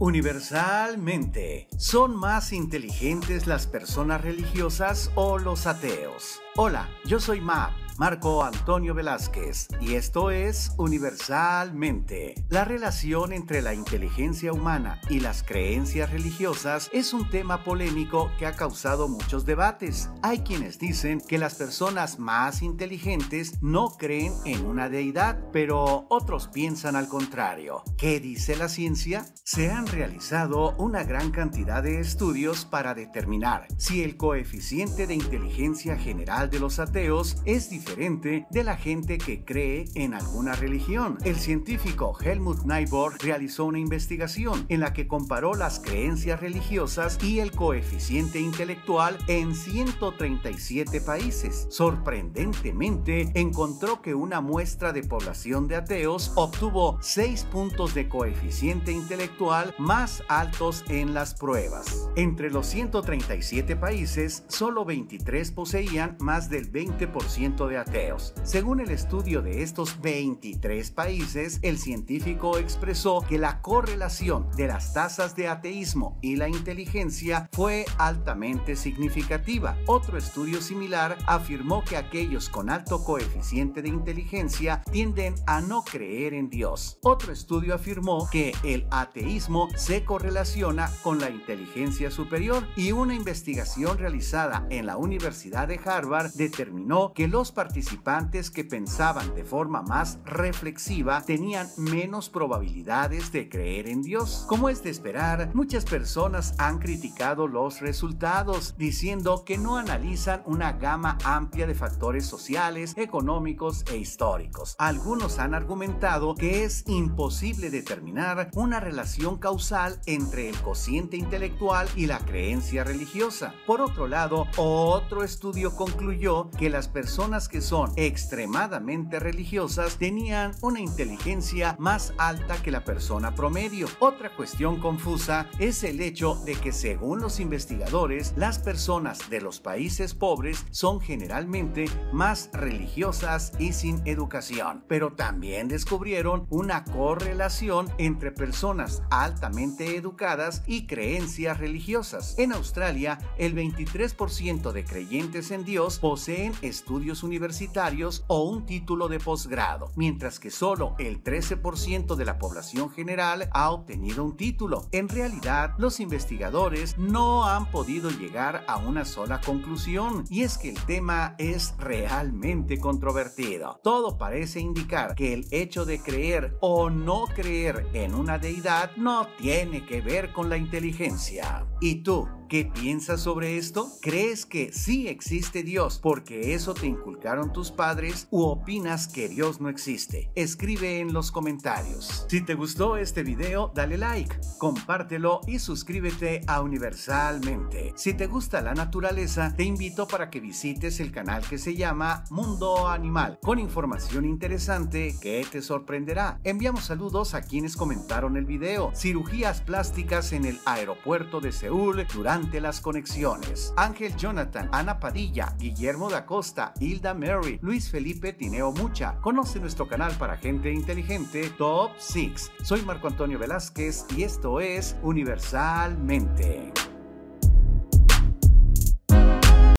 Universalmente, ¿son más inteligentes las personas religiosas o los ateos? Hola, yo soy Matt Marco Antonio Velázquez y esto es Universalmente. La relación entre la inteligencia humana y las creencias religiosas es un tema polémico que ha causado muchos debates. Hay quienes dicen que las personas más inteligentes no creen en una deidad, pero otros piensan al contrario. ¿Qué dice la ciencia? Se han realizado una gran cantidad de estudios para determinar si el coeficiente de inteligencia general de los ateos es diferente de la gente que cree en alguna religión. El científico Helmut Nyborg realizó una investigación en la que comparó las creencias religiosas y el coeficiente intelectual en 137 países. Sorprendentemente, encontró que una muestra de población de ateos obtuvo 6 puntos de coeficiente intelectual más altos en las pruebas. Entre los 137 países, solo 23 poseían más del 20% de ateos. Según el estudio de estos 23 países, el científico expresó que la correlación de las tasas de ateísmo y la inteligencia fue altamente significativa. Otro estudio similar afirmó que aquellos con alto coeficiente de inteligencia tienden a no creer en Dios. Otro estudio afirmó que el ateísmo se correlaciona con la inteligencia superior y una investigación realizada en la Universidad de Harvard determinó que los participantes que pensaban de forma más reflexiva tenían menos probabilidades de creer en Dios. Como es de esperar, muchas personas han criticado los resultados, diciendo que no analizan una gama amplia de factores sociales, económicos e históricos. Algunos han argumentado que es imposible determinar una relación causal entre el cociente intelectual y la creencia religiosa. Por otro lado, otro estudio concluyó que las personas que son extremadamente religiosas tenían una inteligencia más alta que la persona promedio. Otra cuestión confusa es el hecho de que según los investigadores, las personas de los países pobres son generalmente más religiosas y sin educación, pero también descubrieron una correlación entre personas altamente educadas y creencias religiosas. En Australia, el 23% de creyentes en Dios poseen estudios universitarios universitarios o un título de posgrado, mientras que solo el 13% de la población general ha obtenido un título. En realidad, los investigadores no han podido llegar a una sola conclusión, y es que el tema es realmente controvertido. Todo parece indicar que el hecho de creer o no creer en una deidad no tiene que ver con la inteligencia. ¿Y tú? ¿Qué piensas sobre esto? ¿Crees que sí existe Dios porque eso te inculcaron tus padres u opinas que Dios no existe? Escribe en los comentarios. Si te gustó este video, dale like, compártelo y suscríbete a Universalmente. Si te gusta la naturaleza, te invito para que visites el canal que se llama Mundo Animal, con información interesante que te sorprenderá. Enviamos saludos a quienes comentaron el video. Cirugías plásticas en el aeropuerto de Seúl durante las conexiones. Ángel Jonathan, Ana Padilla, Guillermo da Costa, Hilda Mary, Luis Felipe Tineo Mucha. Conoce nuestro canal para gente inteligente Top 6. Soy Marco Antonio Velázquez y esto es Universalmente.